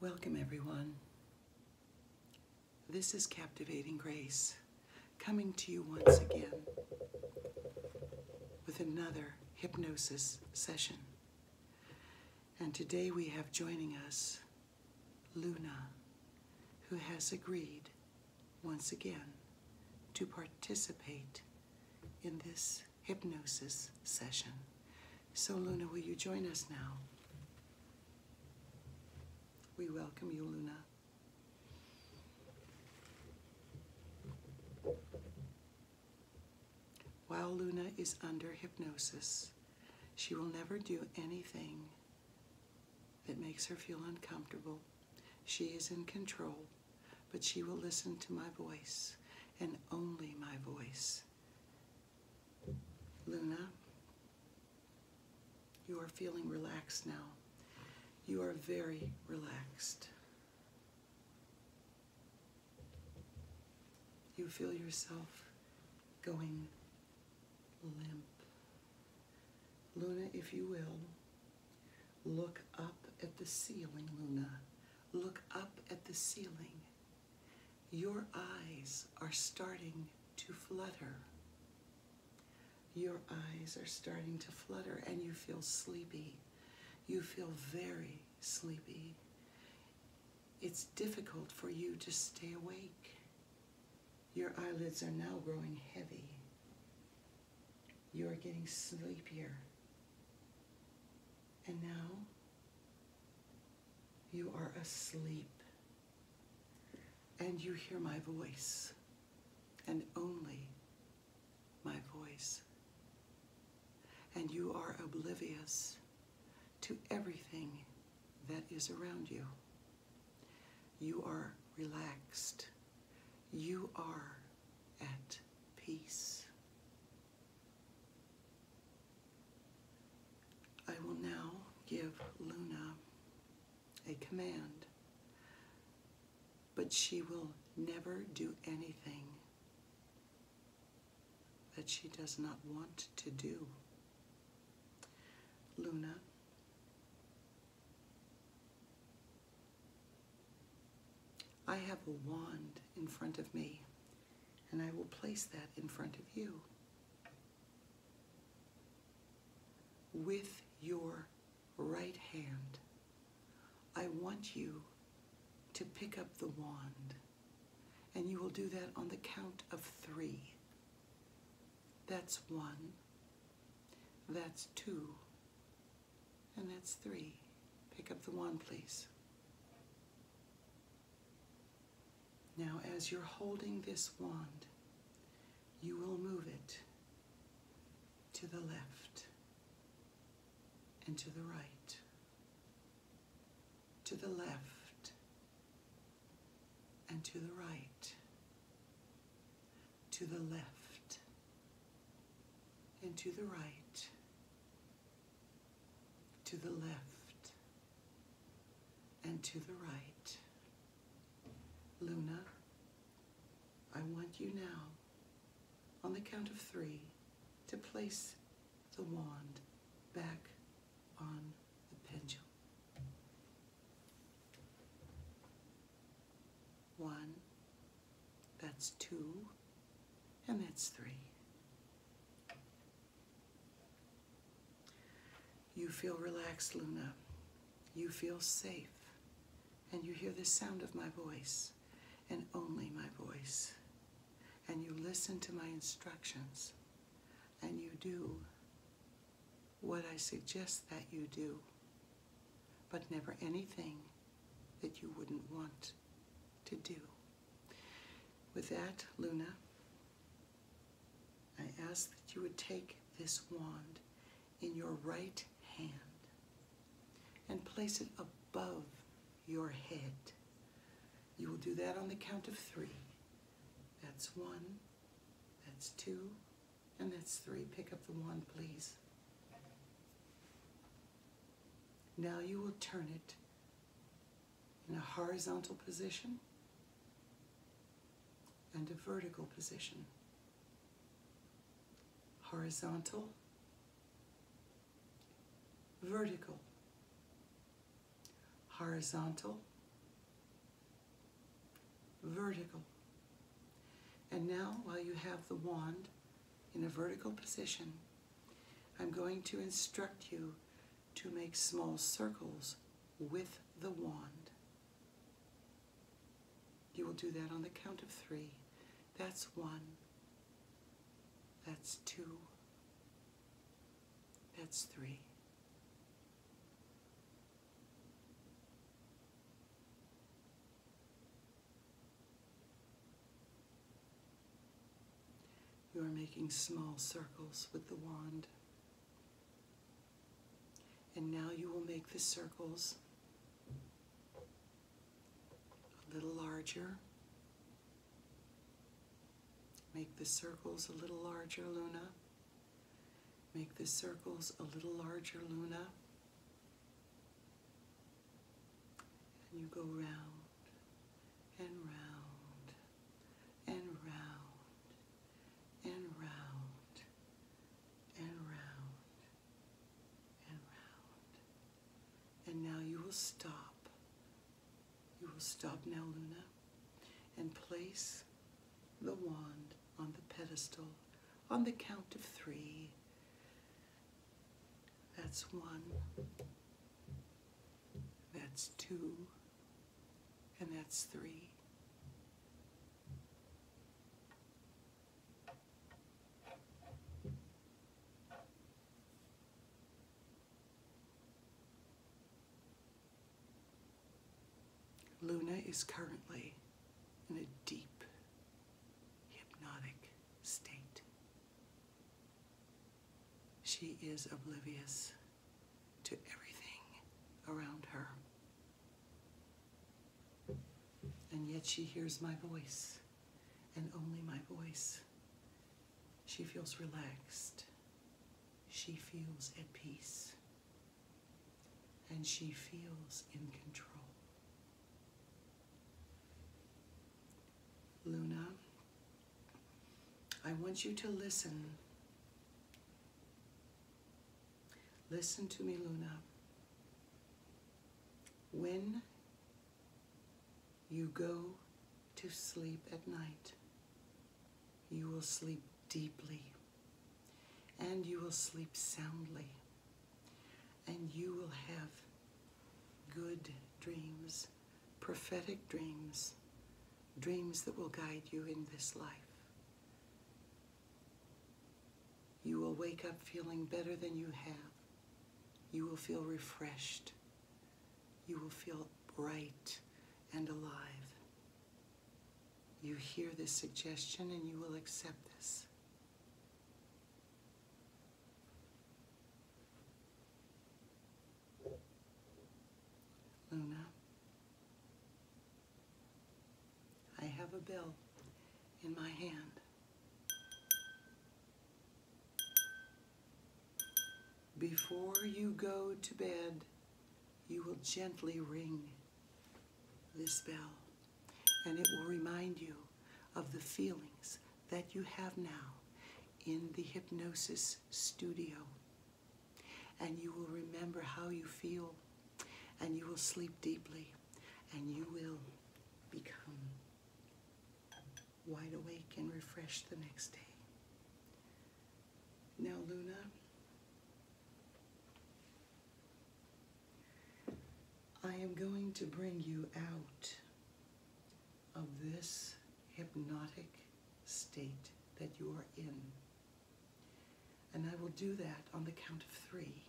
Welcome, everyone. This is Captivating Grace, coming to you once again with another hypnosis session. And today we have joining us Luna, who has agreed once again to participate in this hypnosis session. So, Luna, will you join us now? We welcome you, Luna. While Luna is under hypnosis, she will never do anything that makes her feel uncomfortable. She is in control, but she will listen to my voice and only my voice. Luna, you are feeling relaxed now. You are very relaxed. You feel yourself going limp. Luna, if you will, look up at the ceiling, Luna. Look up at the ceiling. Your eyes are starting to flutter. Your eyes are starting to flutter and you feel sleepy. You feel very sleepy. It's difficult for you to stay awake. Your eyelids are now growing heavy. You are getting sleepier. And now you are asleep. And you hear my voice, and only my voice. And you are oblivious to everything that is around you. You are relaxed. You are at peace. I will now give Luna a command, but she will never do anything that she does not want to do. Luna, I have a wand in front of me, and I will place that in front of you. With your right hand, I want you to pick up the wand, and you will do that on the count of three. That's one, that's two, and that's three. Pick up the wand, please. Now, as you're holding this wand, you will move it to the left and to the right, to the left and to the right, to the left and to the right, to the left and to the right. Luna, I want you now, on the count of three, to place the wand back on the pendulum. One, that's two, and that's three. You feel relaxed, Luna. You feel safe, and you hear the sound of my voice and only my voice. And you listen to my instructions and you do what I suggest that you do, but never anything that you wouldn't want to do. With that, Luna, I ask that you would take this wand in your right hand and place it above your head. You will do that on the count of three. That's one, that's two, and that's three. Pick up the one, please. Now you will turn it in a horizontal position and a vertical position. Horizontal, vertical, horizontal, vertical. And now, while you have the wand in a vertical position, I'm going to instruct you to make small circles with the wand. You will do that on the count of three. That's one. That's two. That's three. You are making small circles with the wand. And now you will make the circles a little larger. Make the circles a little larger, Luna. Make the circles a little larger, Luna. And you go round and round and round and round and round and round. And now you will stop. You will stop now, Luna, and place the wand on the pedestal on the count of three. That's one. That's two. And that's three. Luna is currently in a deep hypnotic state. She is oblivious to everything around her. And yet she hears my voice, and only my voice. She feels relaxed. She feels at peace. And she feels in control. Luna, I want you to listen. Listen to me, Luna. When you go to sleep at night, you will sleep deeply and you will sleep soundly and you will have good dreams, prophetic dreams dreams that will guide you in this life. You will wake up feeling better than you have. You will feel refreshed. You will feel bright and alive. You hear this suggestion and you will accept this. Luna. Bell in my hand. Before you go to bed, you will gently ring this bell, and it will remind you of the feelings that you have now in the hypnosis studio. And you will remember how you feel, and you will sleep deeply, and you will become wide awake and refreshed the next day. Now, Luna, I am going to bring you out of this hypnotic state that you are in. And I will do that on the count of three.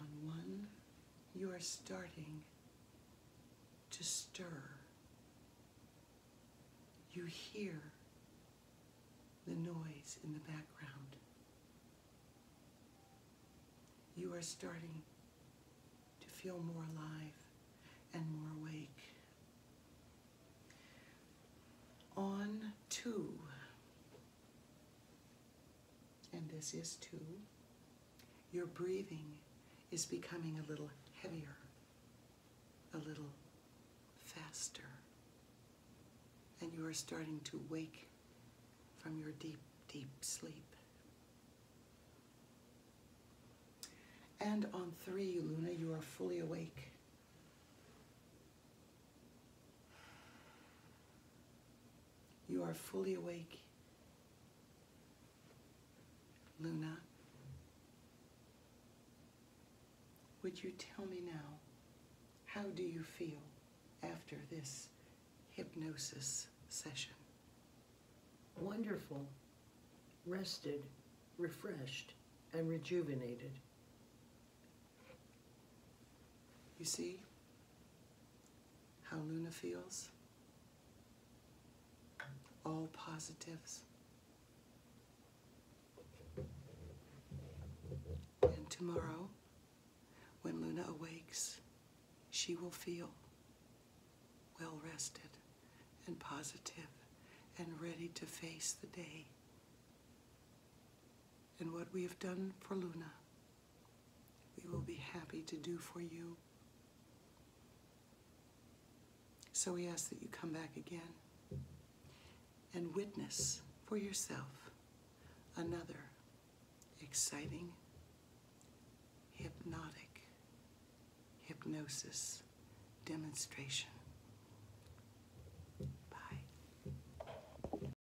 On one, you are starting to stir. You hear the noise in the background. You are starting to feel more alive and more awake. On two, and this is two, your breathing is becoming a little heavier, a little faster, you are starting to wake from your deep, deep sleep. And on three, Luna, you are fully awake. You are fully awake, Luna. Would you tell me now, how do you feel after this hypnosis? Session? Wonderful, rested, refreshed, and rejuvenated. You see how Luna feels? All positives. And tomorrow, when Luna awakes, she will feel well rested and positive and ready to face the day. And what we have done for Luna, we will be happy to do for you. So we ask that you come back again and witness for yourself another exciting, hypnotic hypnosis demonstration.